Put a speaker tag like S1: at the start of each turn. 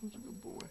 S1: He's a good boy.